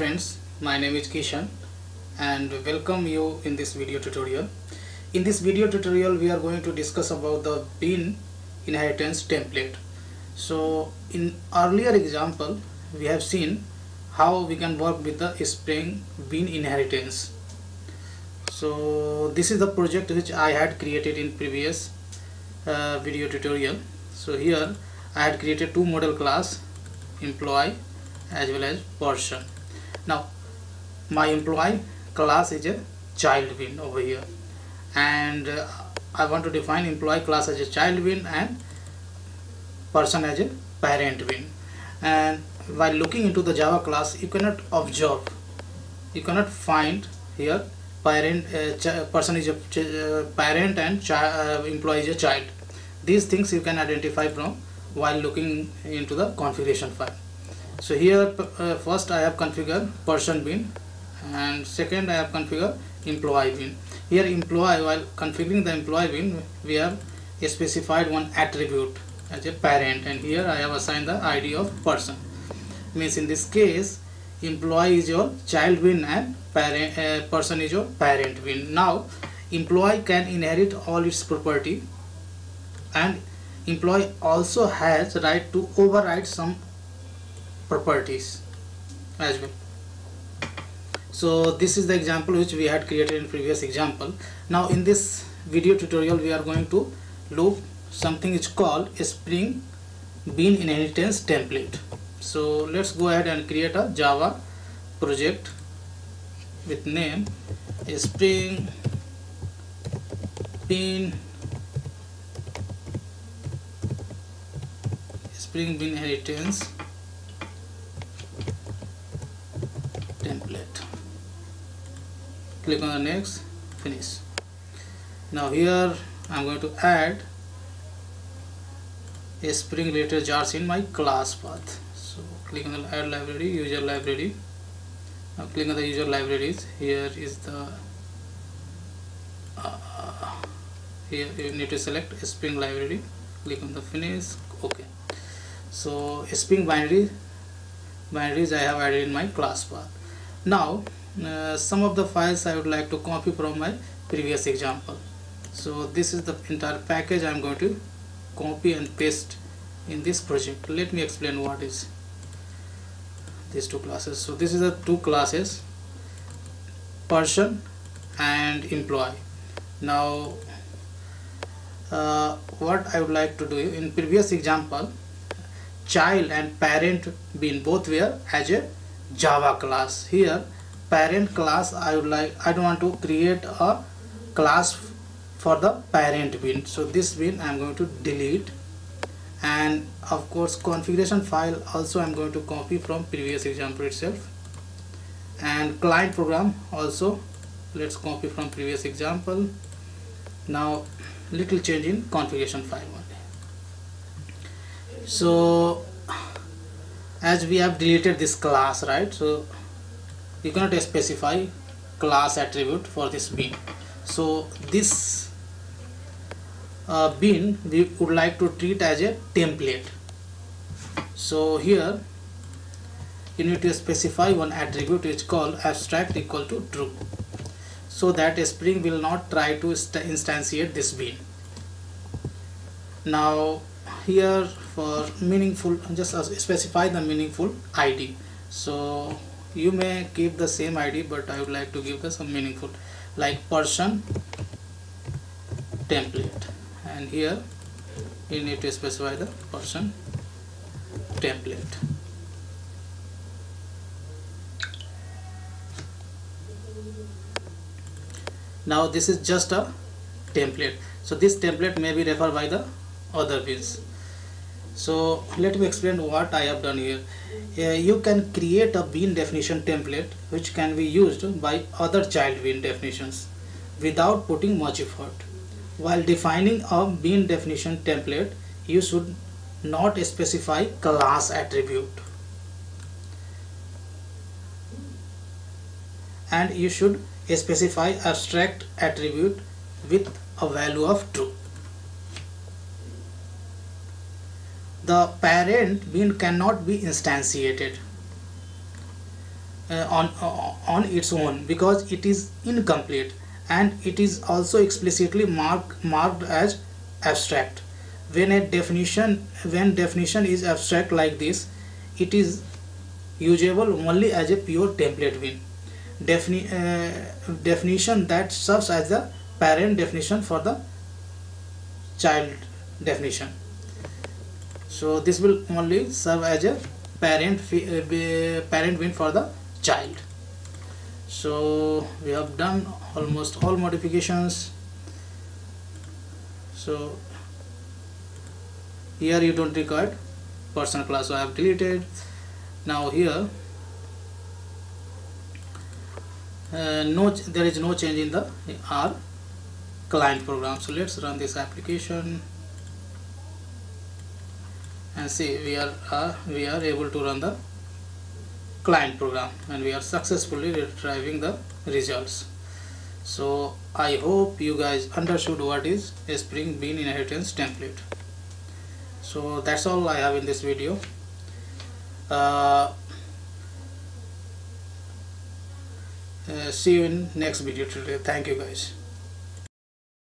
friends my name is Kishan and welcome you in this video tutorial. In this video tutorial we are going to discuss about the bean inheritance template. So in earlier example we have seen how we can work with the spring bean inheritance. So this is the project which I had created in previous uh, video tutorial. So here I had created two model class employee as well as person now my employee class is a child bean over here. And uh, I want to define employee class as a child bean and person as a parent bean and while looking into the java class you cannot observe you cannot find here parent uh, person is a uh, parent and uh, employee is a child. These things you can identify from while looking into the configuration file so here uh, first I have configured person bean and second I have configured employee bean here employee while configuring the employee bean we have specified one attribute as a parent and here I have assigned the ID of person. Means in this case employee is your child bean and parent uh, person is your parent bean now employee can inherit all its property and employee also has right to override some properties as well. So this is the example which we had created in previous example. Now in this video tutorial we are going to look something is called a spring bean inheritance template. So let's go ahead and create a java project with name spring bean spring bean inheritance template. Click on the next finish. Now here I'm going to add a spring related jars in my class path. So click on the add library user library. Now click on the user libraries. Here is the uh, here you need to select a spring library. Click on the finish. Okay. So spring binary binaries I have added in my class path now uh, some of the files I would like to copy from my previous example. So this is the entire package I'm going to copy and paste in this project. Let me explain what is these two classes. So this is the two classes person and employee. Now uh, what I would like to do in previous example child and parent bean both were as a java class. Here parent class i would like i don't want to create a class for the parent bean so this bean i'm going to delete. And of course configuration file also i'm going to copy from previous example itself. And client program also let's copy from previous example. Now little change in configuration file only. So as we have deleted this class right so you cannot specify class attribute for this bean so this uh, bean we would like to treat as a template. So here you need to specify one attribute which called abstract equal to true. So that a spring will not try to instantiate this bean now here for meaningful just specify the meaningful id so you may keep the same id but i would like to give the some meaningful like person template. And here you need to specify the person template. Now this is just a template. So this template may be referred by the other beans so let me explain what I have done here. Uh, you can create a bean definition template which can be used by other child bean definitions without putting much effort. While defining a bean definition template you should not specify class attribute. And you should specify abstract attribute with a value of true the parent bean cannot be instantiated uh, on uh, on its own because it is incomplete and it is also explicitly marked marked as abstract. When a definition when definition is abstract like this it is usable only as a pure template bean Defini uh, definition that serves as the parent definition for the child definition so this will only serve as a parent uh, parent bean for the child. So we have done almost all modifications. So here you don't record. Person class so I have deleted. Now here uh, no there is no change in the R client program. So let's run this application see we are uh, we are able to run the client program and we are successfully retrieving the results. So I hope you guys understood what is a Spring Bean inheritance template. So that's all I have in this video. Uh, uh, see you in next video. Today thank you guys